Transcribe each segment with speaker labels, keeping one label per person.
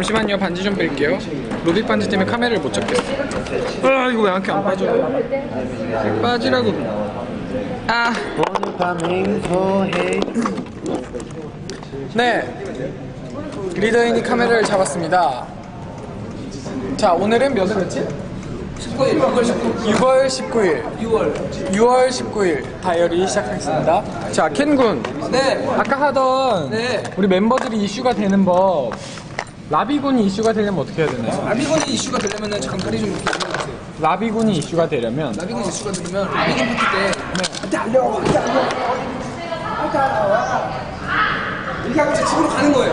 Speaker 1: 잠시만요 반지 좀 뺄게요 로빅 반지 때문에 카메라를 못 잡겠어 아 이거 왜 이렇게 안 빠져 빠지라고 아
Speaker 2: 오늘 밤 행소해
Speaker 1: 네. 리더인이 카메라를 잡았습니다. 자, 오늘은 몇 월이지? 19일. 6월 19일. 6월. 6월 19일 다이어리 시작하겠습니다. 자, 켄군.
Speaker 3: 네.
Speaker 1: 아까 하던
Speaker 3: 네.
Speaker 1: 우리 멤버들이 이슈가 되는 법. 라비군이 이슈가 되려면 어떻게 해야 되나요?
Speaker 3: 라비건이 이슈가 되려면은 잠깐이 좀 이렇게 해주세요.
Speaker 1: 라비군이 이슈가 되려면
Speaker 3: 라비건 이슈가 되면 라비건 파티 때 달려, 달려, 달려. 이렇게 하고 제 집으로 가는 거예요.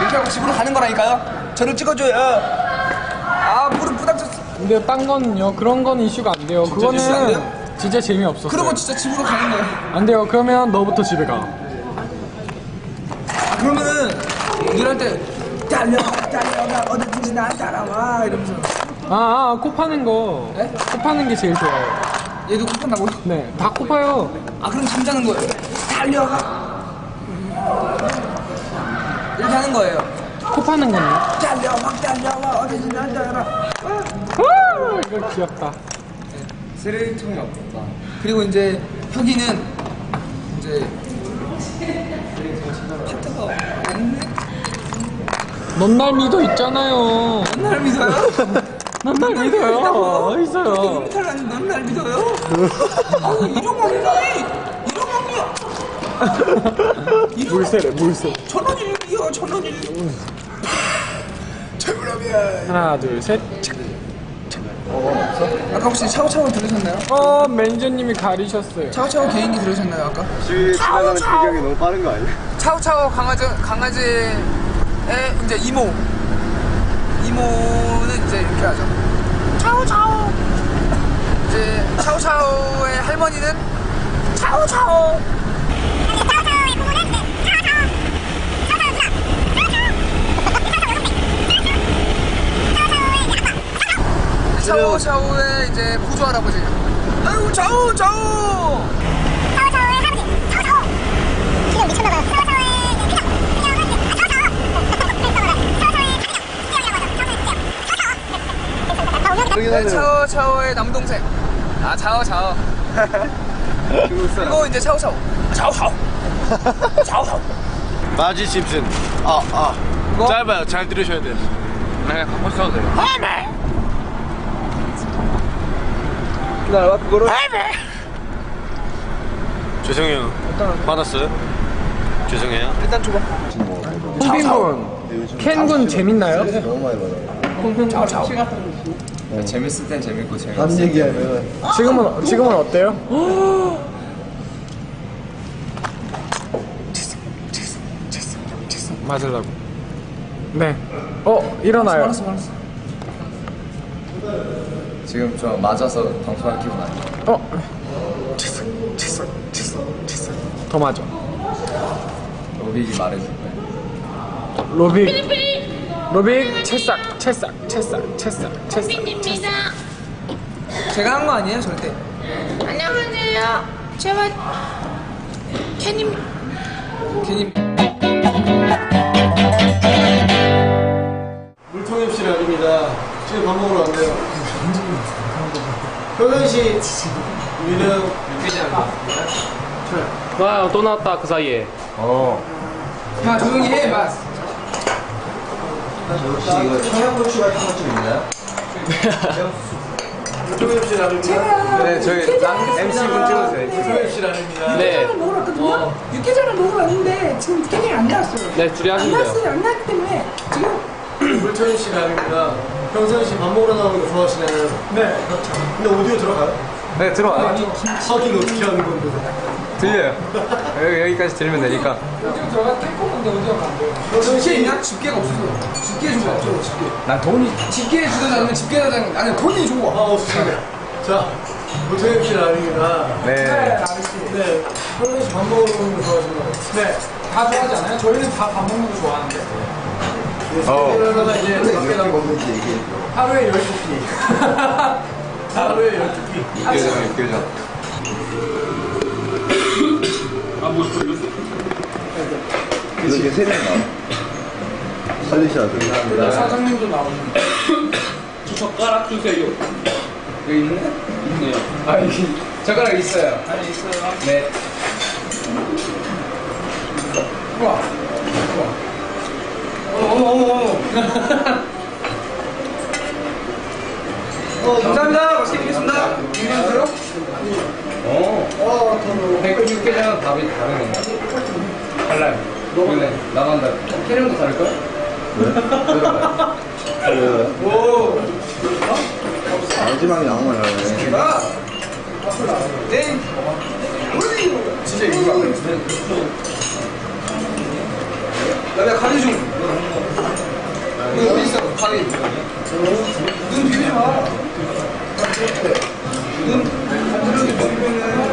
Speaker 3: 이렇게 하고 집으로 가는 거라니까요. 저를 찍어줘요. 아 무릎 부닥쳤어.
Speaker 1: 근데 딴 거는요. 그런 건 이슈가 안 돼요.
Speaker 3: 이슈 안
Speaker 1: 그거는
Speaker 3: 돼요?
Speaker 1: 진짜 재미없었어요.
Speaker 3: 그러면 진짜 집으로 가는 거예요.
Speaker 1: 안 돼요. 그러면 너부터 집에 가.
Speaker 3: 아, 그러면은 일할 때 달려, 달려가 어디든지 나 따라와 이러면서
Speaker 1: 아, 아, 코 파는 거.
Speaker 3: 네?
Speaker 1: 코 파는 게 제일 좋아요.
Speaker 3: 얘도 kup한다고요?
Speaker 1: 네, 다 코 파요.
Speaker 3: 아 그럼 잠자는 거예요. 달려가. 이렇게 하는 거예요.
Speaker 1: 코 파는 거는.
Speaker 3: 달려 막 달려와 어디든지 나 따라와.
Speaker 1: 아, 이거 귀엽다.
Speaker 3: 쓰레기통이 없다. 그리고 이제 혁이는 이제 파트가 없네.
Speaker 1: 넌 날 믿어 있잖아요.
Speaker 3: 넌날 믿어요?
Speaker 1: 넌 날 믿어요. 어디 있어요?
Speaker 3: 넌날 넌날 믿어요? 이런 거 아니지? 이런 거 아니야? 이런
Speaker 1: 물세래, 물세.
Speaker 3: 천 원이요, 천 원이. 최불암이야.
Speaker 1: 하나, 둘, 셋. 착.
Speaker 3: 아까 혹시 차오차오 들으셨나요?
Speaker 1: 어, 매니저님이 가리셨어요.
Speaker 3: 차오차오 개인기 들으셨나요 아까?
Speaker 2: 주위에 지나가는 배경이 너무 빠른 거 아니야?
Speaker 3: 차오차오 강아지 강아지 의 이제 이모 이모는 이제 이렇게 하죠. 차오차오. 이제 차오차오의 할머니는 차오차오. 차오차오의 이제 보조 할아버지예요. 아유 차오 차오. 네, 차오 차오의 남동생. 아 차오 차오. 그리고 이제 차오 차오. 차오 차오. 차오 차오.
Speaker 2: 마지 simpson 아아
Speaker 3: 이거?
Speaker 2: 짧아요 잘 들으셔야 돼요 네 갖고 있어도 돼요
Speaker 3: 기다려봐 그거를.
Speaker 2: 죄송해요 받았어요? 죄송해요
Speaker 3: 일단 줘봐.
Speaker 1: 홍빈군, 켄군 재밌나요?
Speaker 3: 차오 차 오.
Speaker 4: 재밌을 땐 재밌고 재밌
Speaker 2: 남 얘기하면
Speaker 1: 지금은, 지금은 어때요? 맞으려고. 네. 어, 일어나요.
Speaker 3: 알았어 알았어.
Speaker 4: 지금 좀 맞아서 방송할 기분 아니야
Speaker 1: 어. 채싹, 채싹, 채싹, 채싹. 더 맞아.
Speaker 4: 로빅이 말해줄 거야
Speaker 1: 로빅. 로빅, 채싹, 채싹, 채싹, 채싹, 채싹.
Speaker 5: 입니다.
Speaker 3: 제가 한 거 아니에요 절대.
Speaker 5: 안녕하세요. 제발 캔님
Speaker 3: 괜히
Speaker 2: 물통 입실 아닙니다 지금 밥 먹으러 왔네요 효연씨 유령
Speaker 6: 와, 또 나왔다, 그 사이에.
Speaker 3: 야 조용히 해 마.
Speaker 4: 혹시 이거 청양고추 같은 것 좀 있나요?
Speaker 2: 물통입실 아닙니다
Speaker 4: 네 저기 MC분 찍으세요
Speaker 2: 물통입실 아닙니다
Speaker 6: 네,
Speaker 7: 먹으렀거든요. 육개장을 먹으렀는데 지금 캐닝 안 나왔어요.
Speaker 6: 네, 둘이
Speaker 7: 안
Speaker 6: 하시면 돼요.
Speaker 7: 나왔어요. 안 나왔기 때문에 지금
Speaker 2: 물통입실 아닙니다 평선 씨밥 먹으러 나오는 거 좋아하시나요? 네 근데 오디오 들어가요?
Speaker 4: 네 들어와요
Speaker 2: 확인 어떻게 하는 건데
Speaker 4: 들려요 여기, 여기까지 들으면 되니까
Speaker 3: 텔 코 건데 어디가 간대요? 집게 있냐? 집게가 없어서. 집게 줘봐. 저 집게.
Speaker 4: 난 돈이
Speaker 3: 집게 주던 않으면 집게 사장 나는 돈이 좋아.
Speaker 2: 아 없습니다 자 물통입실 아닙니다 네네 평선 씨밥 먹으러 오는 거 좋아하시나요?
Speaker 1: 네. 다 좋아하지 않아요? 저희는 다 밥 먹는 거 좋아하는데.
Speaker 2: 어. 그러다가 이제 밖에 나가고
Speaker 1: 하루에 12끼.
Speaker 2: 하루에 12끼
Speaker 4: 육개장 육개장
Speaker 2: 이렇게 세명 나와
Speaker 4: 살리셔야 돼요.
Speaker 1: 사장님도 나오는데.
Speaker 6: 저 젓가락 주세요.
Speaker 3: 여기 있네?
Speaker 6: 있네요.
Speaker 3: 아 여기 젓가락 있어요.
Speaker 1: 아니 있어요.
Speaker 3: 네.
Speaker 1: 우와.
Speaker 3: 어머 어머 어머. 어, 감사합니다. 맛있게.
Speaker 1: 이만 들어?
Speaker 3: 어. 백금 육개장은 밥이 다르네. 달라요. 원래 나간다. 캐리어도 다를걸? 오.
Speaker 4: 마지막에 양말 하네.
Speaker 3: 아. 네. 진짜 이거 안 돼. 야야 가리 좀. 이거 어디 있어? 가리. 눈 비비지 마. 눈 간지럽게 비비면은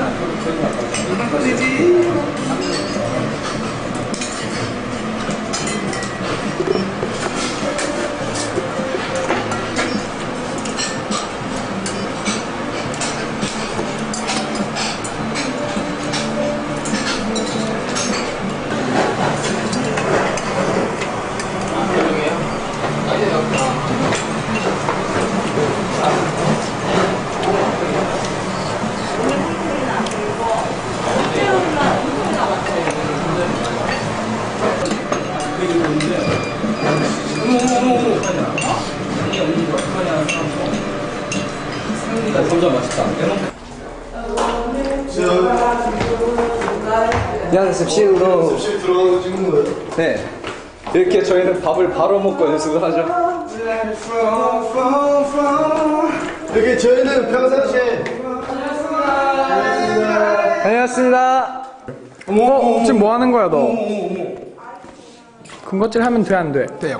Speaker 6: 감자 맛있다.
Speaker 3: 연습실로.
Speaker 4: 들어가는 거 찍는 거예요?
Speaker 3: 네. 이렇게 저희는 밥을 바로 먹고 연습을 하죠.
Speaker 4: 여기 저희는 평상시에
Speaker 3: 다녀왔습니다.
Speaker 1: 어, 지금 뭐 하는 거야 너? 군것질 하면 돼 안 돼?
Speaker 3: 돼요.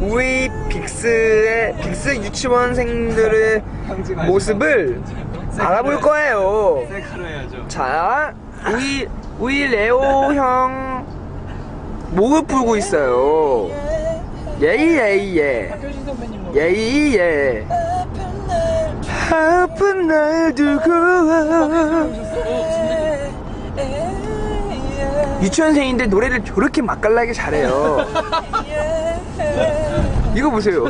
Speaker 3: 우리 빅스의 빅스 유치원생들의 모습을 알아볼 거예요. 자, 우리 우리 레오 형 목을 풀고 있어요. 예이 예이 예. 예이 예. 아픈 날 두고 유치원생인데 노래를 저렇게 맛깔나게 잘해요. 이거 보세요.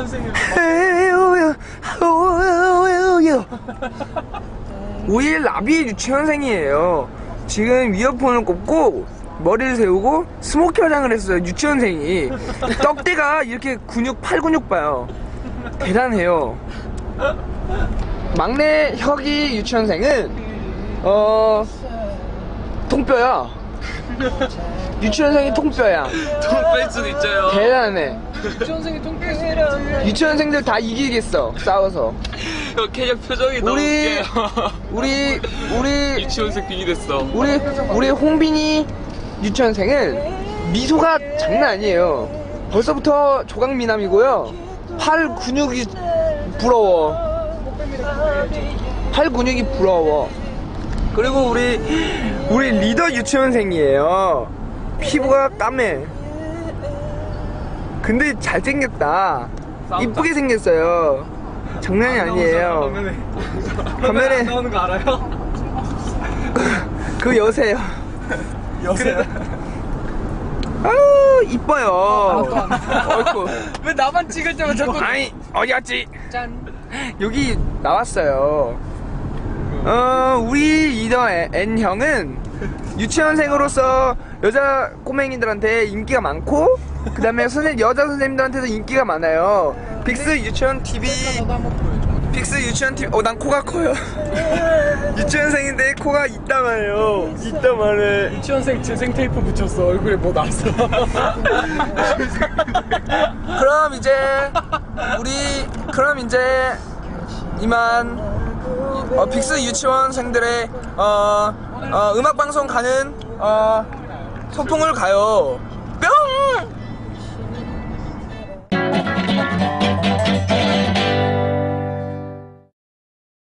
Speaker 3: 우일 나비 유치원생이에요. 지금 이어폰을 꼽고 머리를 세우고 스모키 화장을 했어요. 유치원생이 떡대가 이렇게 근육 팔 근육 봐요. 대단해요. 막내 혁이 유치원생은 어 통뼈야. 유치원생이 통뼈야.
Speaker 6: 뺄 수도 있죠.
Speaker 3: 대단해. 유치원생들 다 이기겠어. 싸워서.
Speaker 6: 캐릭 표정이 너무
Speaker 3: 우리
Speaker 6: 웃겨요.
Speaker 3: 우리 우리
Speaker 6: 유치원생 빙이 됐어.
Speaker 3: 우리 우리 홍빈이 유치원생은 미소가 장난 아니에요. 벌써부터 조각 미남이고요. 팔 근육이 부러워. 팔 근육이 부러워. 그리고 우리 우리 리더 유치원생이에요. 피부가 까매. 근데 잘생겼다. 이쁘게 생겼어요. 장난이 아니에요. 화면에
Speaker 6: 나오는 거 알아요?
Speaker 3: 그 여세요. 여세. 아우 이뻐요.
Speaker 1: 왜 나만 찍을 때만 자꾸
Speaker 3: 아니 어디 갔지? 여기 나왔어요. 어 우리 리더 N 형은 유치원생으로서 여자 꼬맹이들한테 인기가 많고 그 다음에 선생 여자 선생님들한테도 인기가 많아요. 빅스 유치원 TV 빅스 유치원 TV 어난 코가 커요. 유치원생인데 코가 있단 말이에요. 있단 말해.
Speaker 1: 유치원생 재생 테이프 붙였어 얼굴에 뭐 났어
Speaker 3: 그럼 이제 우리 그럼 이제 이만 어, 빅스 유치원생들의 어, 어, 음악 방송 가는 어, 소풍을 가요.